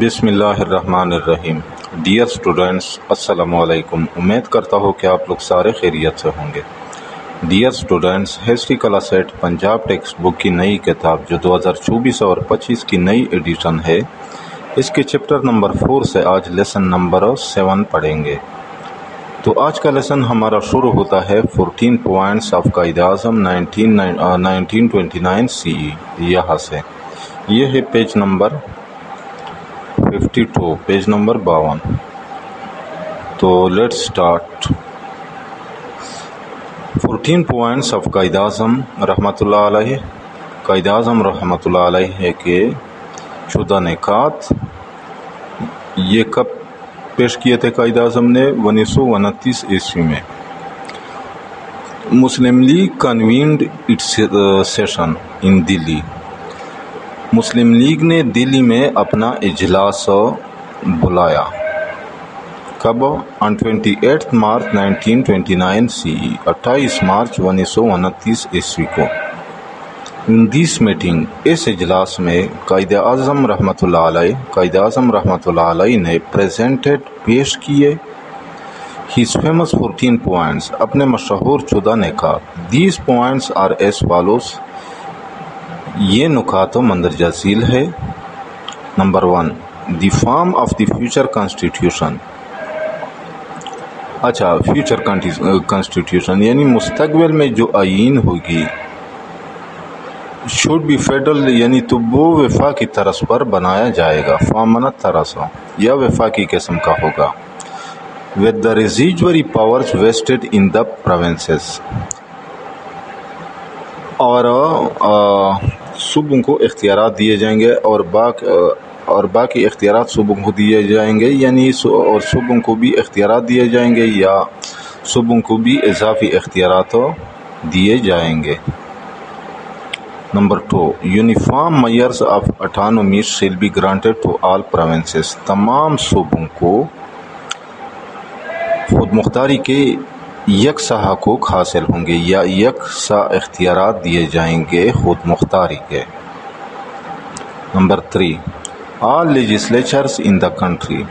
بسم اللہ الرحمن الرحیم۔ ڈیئر سٹوڈنٹس السلام علیکم۔ امید کرتا ہوں کہ آپ لوگ سارے خیریت سے ہوں گے۔ Dear students history class set Punjab text book کی نئی کتاب جو دو ہزار چوبیس اور پچیس کی نئی ایڈیشن ہے، اس کے چپٹر نمبر فور سے آج لیسن نمبر سیون پڑھیں گے۔ تو آج کا لیسن ہمارا شروع ہوتا ہے fourteen points of Quaid Azam nineteen nineteen twenty nine C یہاں سے۔ یہ ہے page number fifty two page number باون۔ تو let start fourteen points of Quaid Azam رحمۃ اللہ علیہ۔ قائد اعظم رحمۃ اللہ علیہ کے شدہ نکات۔ یہ کب پیش کیے تھے قائد اعظم نے؟ انیس سو انتیس عیسوی میں۔ Muslim League convened its session in Delhi Muslim League نے دلی میں اپنا اجلاس بلایا۔ کب؟ On twenty eight March nineteen twenty nine C, اٹھائیس مارچ انیس سو انتیس عیسوی کو۔ ان دیس میٹنگ اس اجلاس میں قائد اعظم رحمۃ اللہ علیہ، قائد اعظم رحمۃ اللہ علیہ نے پریزنٹڈ پیش کیے۔ ہیز فیمس فورٹین پوائنٹس اپنے مشہور چودہ نکات۔ These points are as follows یہ نکات مندرجہ ذیل ہے۔ Number one, the form of the future constitution. اچھا فیوچر کانسٹیٹیوشن یعنی مستقبل میں جو آئین ہوگی شوڈ بی فیڈرل یعنی تو وہ وفاقی طرز پر بنایا جائے گا۔ فامنت طرز یا وفاقی قسم کا ہوگا۔ With the residuary powers vested in the provinces اور صوبوں کو اختیارات دیے جائیں گے اور باقی اور باقی اختیارات صوبوں کو دیے جائیں گے یعنی اور صوبوں کو بھی اختیارات دیے جائیں گے یا صوبوں کو بھی اضافی اختیارات دیے جائیں گے۔ Number two uniform measures of autonomy shall be granted to all provinces تمام صوبوں کو خود مختاری کے یکساں حقوق حاصل ہوں گے یا یکساں اختیارات دیے جائیں گے خود مختاری کے۔ Number three all legislatures in the country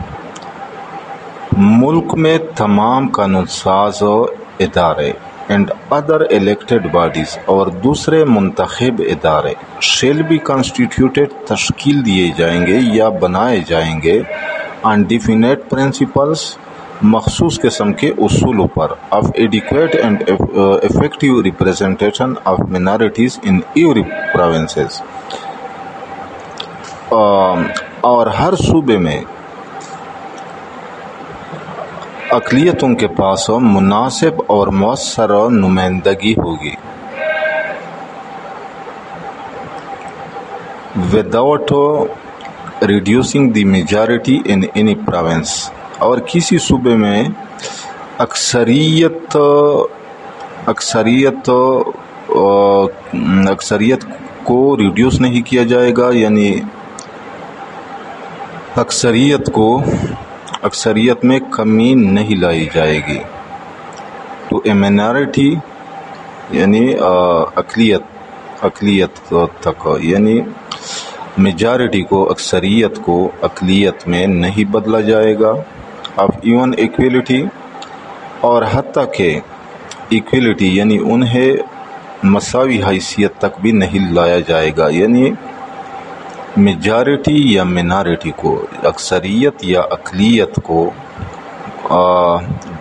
ملک میں تمام قانون ساز و ادارے اینڈ ادر الیکٹڈ باڈیز اور دوسرے منتخب ادارے شیل بی کانسٹیٹیوٹیڈ تشکیل دیے جائیں گے یا بنائے جائیں گے۔ آن ڈیفینیٹ پرنسپلس مخصوص قسم کے اصولوں پر of adequate and effective representation of minorities in every provinces اور ہر صوبے میں اقلیتوں کے پاس مناسب اور مؤثر نمائندگی ہوگی۔ Without reducing the majority in any province اور کسی صوبے میں اکثریت اکثریت اکثریت کو ریڈیوس نہیں کیا جائے گا یعنی اکثریت کو اکثریت میں کمی نہیں لائی جائے گی۔ تو اے مینارٹی یعنی اقلیت اقلیت تک یعنی میجارٹی کو، اکثریت کو اقلیت میں نہیں بدلا جائے گا۔ آف ایون ایکویلٹی اور حتیٰ کہ ایکویلٹی یعنی انہیں مساوی حیثیت تک بھی نہیں لایا جائے گا یعنی میجارٹی یا منارٹی کو، اکثریت یا اقلیت کو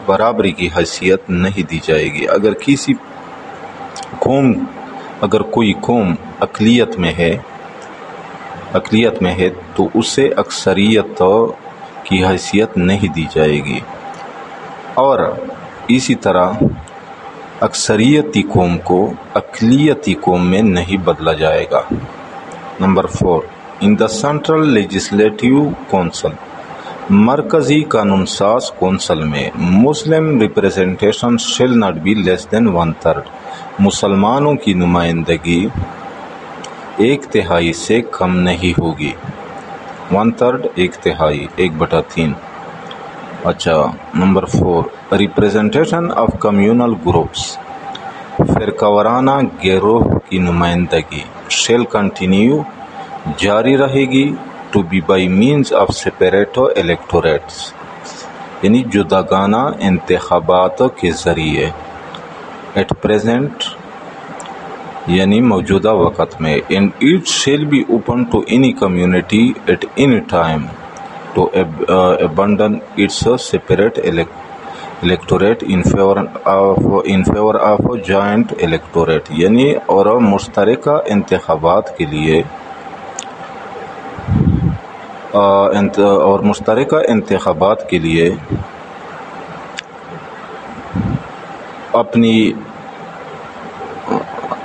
برابری کی حیثیت نہیں دی جائے گی۔ اگر کسی قوم، اگر کوئی قوم اقلیت میں ہے، اقلیت میں ہے تو اسے اکثریت کی حیثیت نہیں دی جائے گی۔ اور اسی طرح اکثریتی قوم کو اقلیتی قوم میں نہیں بدلا جائے گا۔ Number four in the central legislative council, مرکزی قانون ساز کونسل میں Muslim representation shall not be less than one third. مسلمانوں کی نمائندگی ایک تہائی سے کم نہیں ہوگی۔ ون تھرڈ ایک تہائی ایک بٹا تین اچھا number four representation of communal groups فرقہ وارانہ گروہ کی نمائندگی شیل کنٹینیو جاری رہے گی to be by means of separate electorates. یعنی جداگانہ انتخابات کے ذریعے ایٹ پریزنٹ یعنی موجودہ وقت میں۔ And it shall be open to any community at any time to abandon its separate electorate in favour of in favour of joint electorate یعنی اور مشترکہ انتخابات کے لیے۔ اور مشترکہ انتخابات کے لیے۔ اپنی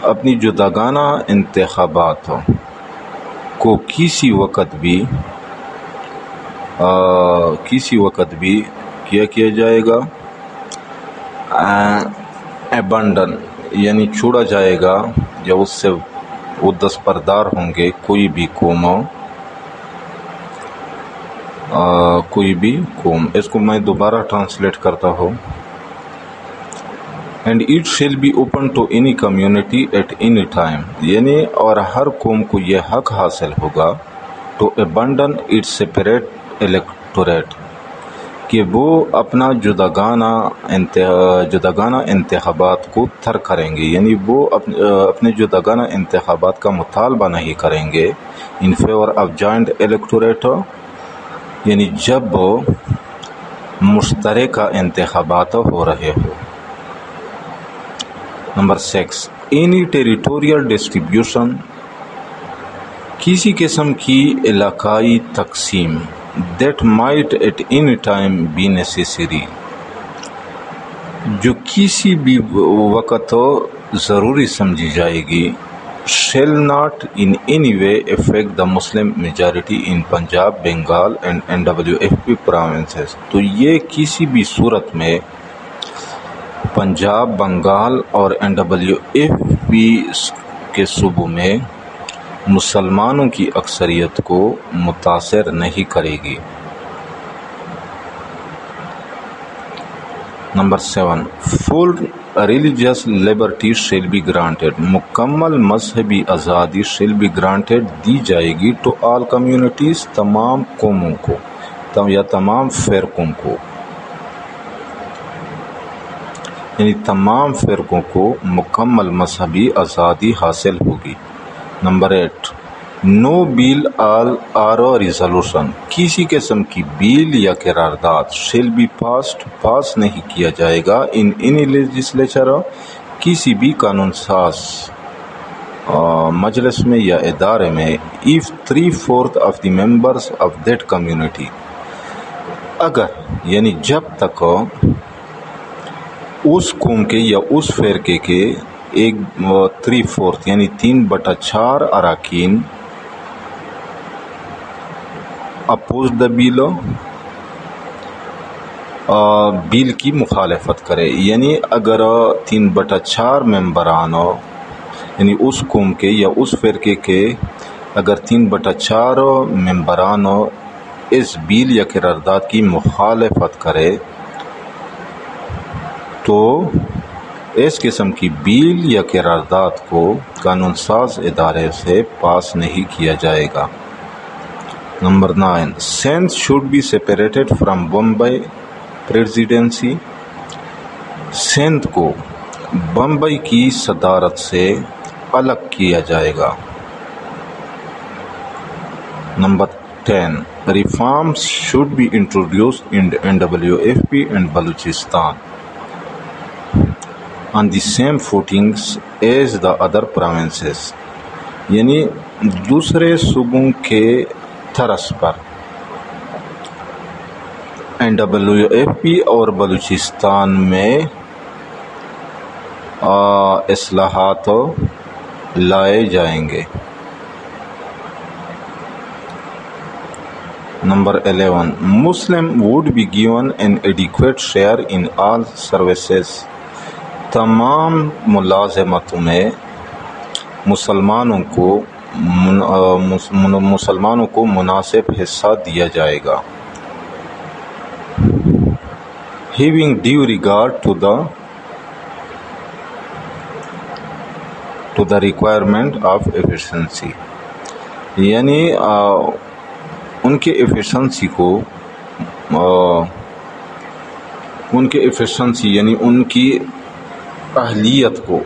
اپنی جداگانہ انتخابات کو کسی وقت بھی کسی وقت بھی کیا کیا جائے گا؟ ایبنڈن یعنی چھوڑا جائے گا۔ یا اس سے وہ دستبردار ہوں گے، کوئی بھی قوم کوئی بھی قوم۔ اس کو میں دوبارہ ٹرانسلیٹ کرتا ہوں۔ And it shall be open to any community at any time یعنی اور ہر قوم کو یہ حق حاصل ہوگا to abandon it separate electorate کہ وہ اپنا جداگانہ جداگانہ انتخابات کو تھر کریں گے. یعنی وہ اپنے جداگانہ انتخابات کا مطالبہ نہیں کریں گے in favour of joint electorate یعنی جب مشترکہ انتخابات ہو رہے ہو number six. Any territorial distribution کسی قسم کی علاقائی تقسیم۔ That might at any time be necessary جو کسی بھی وقت ضروری سمجھی جائے گی۔ Shall not in any way affect the Muslim majority in Punjab Bengal and N W F P provinces تو یہ کسی بھی صورت میں پنجاب، بنگال اور این ڈبلیو ایف پی کے صوبوں میں مسلمانوں کی اکثریت کو متاثر نہیں کرے گی۔ Number seven, full religious liberty shall be granted. مکمل مذہبی آزادی شیل بی گرانٹیڈ دی جائے گی ٹو آل کمیونٹیز، تمام قوموں کو، یا تمام فرقوں کو۔ یعنی تمام فرقوں کو مکمل مذہبی آزادی حاصل ہوگی۔ Number eight, no bill all or O resolution. کسی قسم کی بیل یا قرارداد شیل بی پاسٹ، پاس نہیں کیا جائے گا۔ ان اینی لیجسلیچر کسی بھی قانون ساز مجلس میں یا ادارے میں if three fourth of the members of that community اگر یعنی جب تک اس قوم کے یا اس فرقے کے ایک تھری فورتھ یعنی تین بٹا چار اراکین اپوز دا بیل بیل کی مخالفت کرے۔ یعنی اگر تین بٹا چار ممبران یعنی اس قوم کے یا اس فرقے کے اگر تین بٹا چار ممبران اس بیل یا قرارداد کی مخالفت کرے تو اس قسم کی بیل یا قرارداد کو قانون ساز ادارے سے پاس نہیں کیا جائے گا۔ Number nine, Sindh should be separated from Bombay presidency. Sindh کو بمبئی کی صدارت سے الگ کیا جائے گا۔ Number ten reforms should be introduced in W F P and Balochistan. On the same footings as the other provinces یعنی دوسرے صوبوں کے تھرس پر. این ڈبلیو ایف پی اور بلوچستان میں اصلاحات لائے جائیں گے. Number eleven, Muslim would be given an adequate share in all services تمام ملازمتوں میں مسلمانوں کو مسلمانوں کو مناسب حصہ دیا جائے گا۔ Having due regard to the to the requirement of efficiency یعنی ان کے ایفیشنسی کو ان کے ایفیشنسی یعنی ان کی اہلیت کو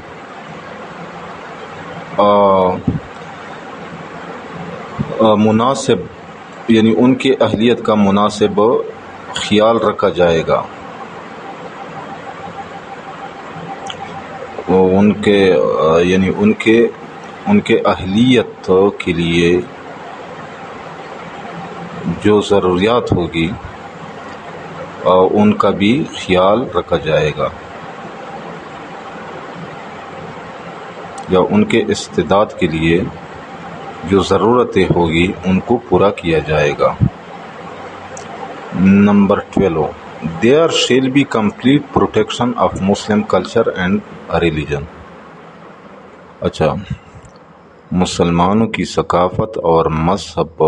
مناسب یعنی ان کی اہلیت کا مناسب خیال رکھا جائے گا۔ ان کے یعنی ان کے ان کے اہلیت کے لیے جو ضروریات ہوگی ان کا بھی خیال رکھا جائے گا۔ یا ان کے استعداد کے لیے جو ضرورتیں ہوگی ان کو پورا کیا جائے گا۔ Number twelve there shall be complete protection of Muslim culture and religion. اچھا مسلمانوں کی ثقافت اور مذہب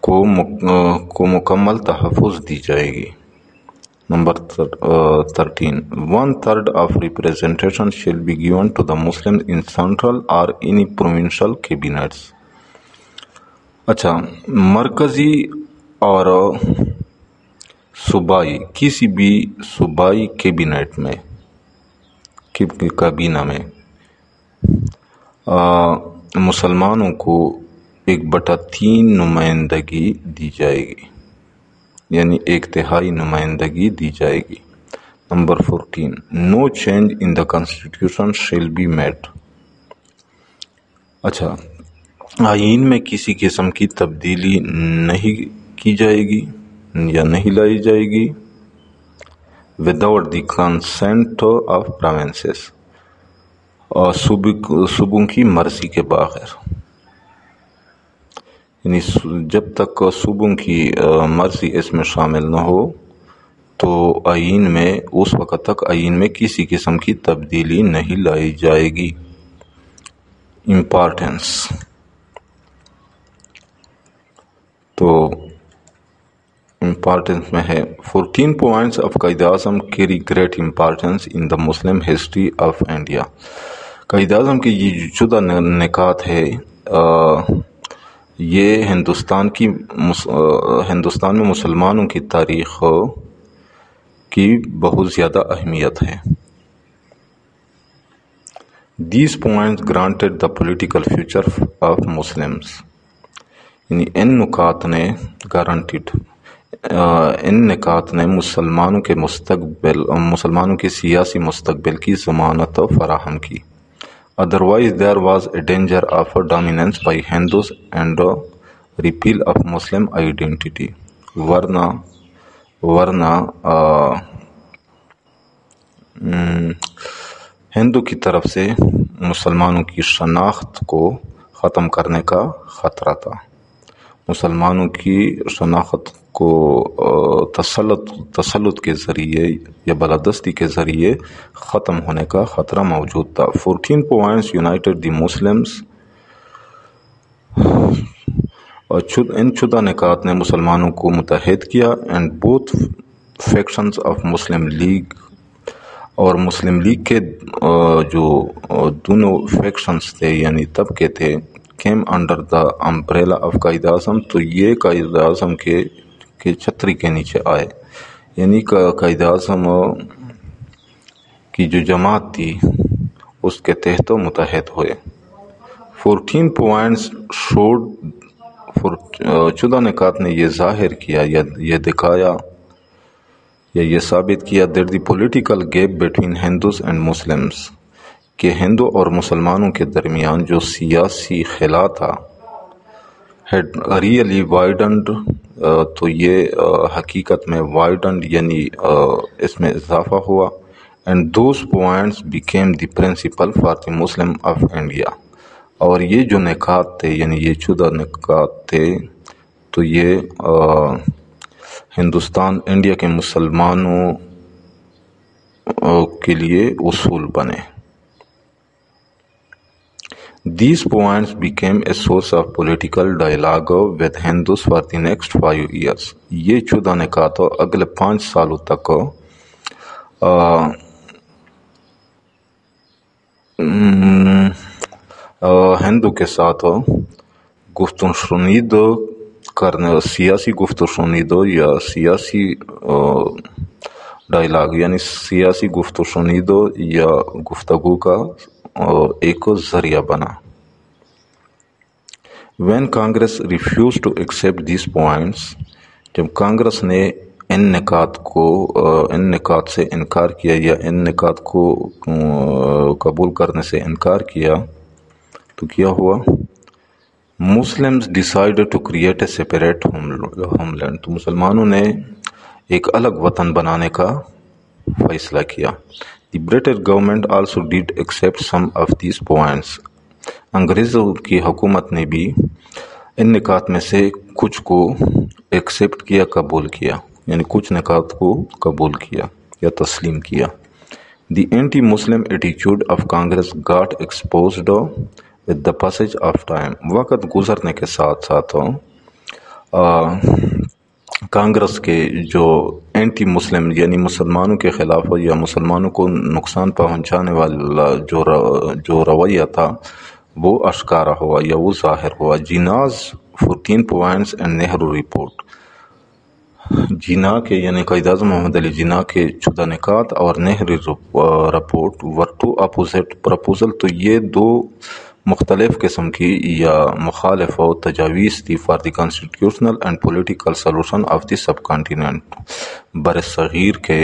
کو مکمل تحفظ دی جائے گی۔ Number thirteen one third of representation shall be given to the Muslim in central اور ان پروونشل کیبنٹس اچھا مرکزی اور صوبائی کسی بھی صوبائی کیبنٹ میں کابینہ میں مسلمانوں کو ایک بٹا تین نمائندگی دی جائے گی یعنی ایک تہائی نمائندگی دی جائے گی۔ Number fourteen, no change in the constitution shall be made اچھا آئین میں کسی قسم کی تبدیلی نہیں کی جائے گی یا نہیں لائی جائے گی۔ Without the consent of provinces اور صوبوں کی مرضی کے بغیر۔ یعنی جب تک صوبوں کی مرضی اس میں شامل نہ ہو، تو آئین میں، اس وقت تک آئین میں کسی قسم کی تبدیلی نہیں لائی جائے گی۔ امپارٹینس تو امپارٹینس میں ہے۔ Fourteen points of Quaid Azam carry great importance in the Muslim history of India Quaid Azam کی یہ جدہ نکات ہے یہ ہندوستان کی ہندوستان میں مسلمانوں کی تاریخ کی بہت زیادہ اہمیت ہے۔ These points granted the political future of Muslims یعنی ان نکات نے گارنٹیڈ ان نکات نے مسلمانوں کے مستقبل، مسلمانوں کے سیاسی مستقبل کی ضمانت فراہم کی۔ Otherwise there was a danger of dominance by Hindus and repeal of Muslim identity ورنہ ورنہ ہندو کی طرف سے مسلمانوں کی شناخت کو ختم کرنے کا خطرہ تھا مسلمانوں کی شناخت کو تسلط تسلط کے ذریعے یا بالادستی کے ذریعے ختم ہونے کا خطرہ موجود تھا۔ Fourteen points united the Muslims اور ان چودہ نکات نے مسلمانوں کو متحد کیا۔ And both factions of Muslim League اور مسلم لیگ کے جو دونوں فیکشنز تھے یعنی طبقے تھے came under the umbrella of Quaid Azam تو یہ قائد اعظم کے کے چھتری کے نیچے آئے۔ یعنی قائد اعظم کی جو جماعت تھی، اس کے تحت متحد ہوئے۔ فورٹین پوائنٹس شوڈ چودہ نکات نے یہ ظاہر کیا یا یہ دکھایا، یا یہ ثابت کیا there the political gap between Hindus and Muslims کہ ہندو اور مسلمانوں کے درمیان جو سیاسی خلا تھا ریئلی وائڈنڈ تو یہ حقیقت میں وائڈنڈ یعنی اس میں اضافہ ہوا۔ And those points became the principal for the Muslim of India اور یہ جو نکات تھے یعنی یہ چودہ نکات تھے، تو یہ ہندوستان، انڈیا کے مسلمانوں کے لیے اصول بنے۔ These points became a source of political dialogue with Hindus for the next five years یہ چودہ نکات اگلے پانچ سالوں تک ہندو کے ساتھ گفتن شنید کرنے، سیاسی گفت و شنیدو یا سیاسی ڈائلاگ یعنی سیاسی گفت و شنیدو یا گفتگو کا ایک ذریعہ بنا۔ When Congress refuses to accept these points جب کانگریس نے ان نکات کو ان نکات سے انکار کیا یا ان نکات کو قبول کرنے سے انکار کیا، تو کیا ہوا؟ Muslims decide to create a separate homeland تو مسلمانوں نے ایک الگ وطن بنانے کا فیصلہ کیا۔ The British government also did accept some of these points انگریزوں کی حکومت نے بھی ان نکات میں سے کچھ کو ایکسیپٹ کیا، قبول کیا۔ یعنی کچھ نکات کو قبول کیا یا تسلیم کیا۔ The anti Muslim ایٹیچیوڈ of Congress got exposed with the passage of time وقت گزرنے کے ساتھ ساتھ کانگریس کے جو اینٹی مسلم یعنی مسلمانوں کے خلاف یا مسلمانوں کو نقصان پہنچانے والا جو جو رویہ تھا، وہ اشکارا ہوا یا وہ ظاہر ہوا۔ Jinnah's fourteen points and Nehru report. Jinnah کے یعنی قائد اعظم محمد علی جینا کے چودہ نکات اور Nehru report were two opposite. Proposal تو یہ دو مختلف قسم کی یا مخالف و تجاویز تھی for the constitutional and political solution of the subcontinent بر صغیر کے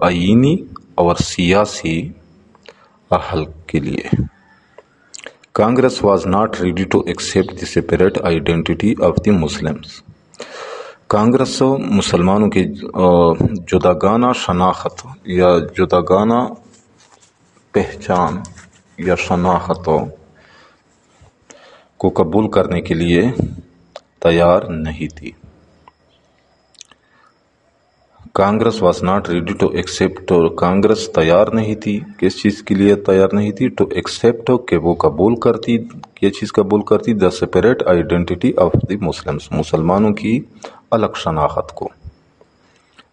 آئینی اور سیاسی حل کے لیے۔ Congress was not ready to accept the separate identity of the Muslims Congress مسلمانوں کی جداگانہ شناخت یا جداگانہ پہچان یا شناختوں کو قبول کرنے کے لیے تیار نہیں تھی۔ Congress was not ready to accept Congress تیار نہیں تھی کس چیز کے لیے تیار نہیں تھی، ٹو ایکسیپٹ کہ وہ قبول کرتی، یہ چیز قبول کرتی the separate identity of the Muslims, مسلمانوں کی الگ شناخت کو۔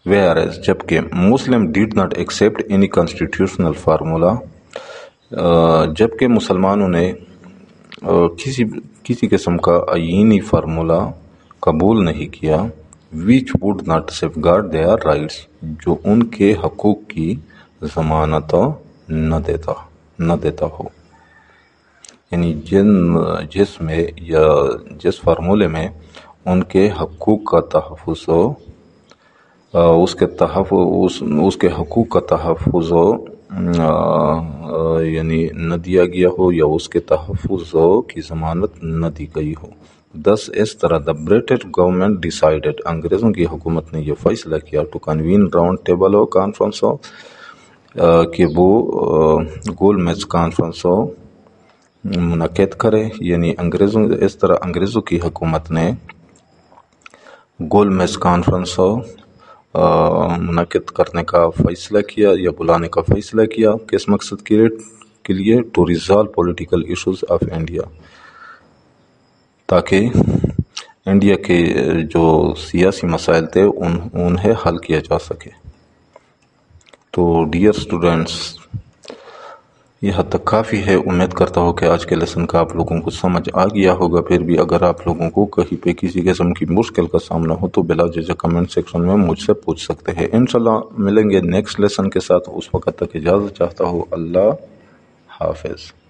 ویئر ایز جبکہ Muslim did not accept any constitutional formula جبکہ مسلمانوں نے کسی کسی قسم کا آئینی فارمولا قبول نہیں کیا۔ Which would not safeguard their rights جو ان کے حقوق کی ضمانت نہ دیتا نہ دیتا ہو۔ یعنی جن، جس میں یا جس فارمولے میں ان کے حقوق کا تحفظ ہو اس کے تحفظ اس کے حقوق کا تحفظ ہو یعنی نہ دیا گیا ہو یا اس کے تحفظ کی ضمانت نہ دی گئی ہو۔ دس، اس طرح دا برٹش گورنمنٹ ڈیسائیڈڈ انگریزوں کی حکومت نے یہ فیصلہ کیا ٹو کنوین راؤنڈ ٹیبل ہو کانفرنس ہو کہ وہ گول میچ کانفرنس ہو منعقد کرے۔ یعنی انگریزوں، اس طرح انگریزوں کی حکومت نے گول میچ کانفرنس ہو منعقد کرنے کا فیصلہ کیا یا بلانے کا فیصلہ کیا، کس مقصد کے لیے؟ To resolve political issues of India. تاکہ انڈیا کے جو سیاسی مسائل تھے، ان، انہیں حل کیا جا سکے۔ تو ڈیئر اسٹوڈینٹس یہ حد تک کافی ہے۔ امید کرتا ہوں کہ آج کے لیسن کا آپ لوگوں کو سمجھ آ گیا ہوگا۔ پھر بھی اگر آپ لوگوں کو کہیں پہ کسی قسم کی مشکل کا سامنا ہو تو بلا جیسے کمنٹ سیکشن میں مجھ سے پوچھ سکتے ہیں۔ انشاءاللہ ملیں گے نیکسٹ لیسن کے ساتھ۔ اس وقت تک اجازت چاہتا ہوں۔ اللہ حافظ۔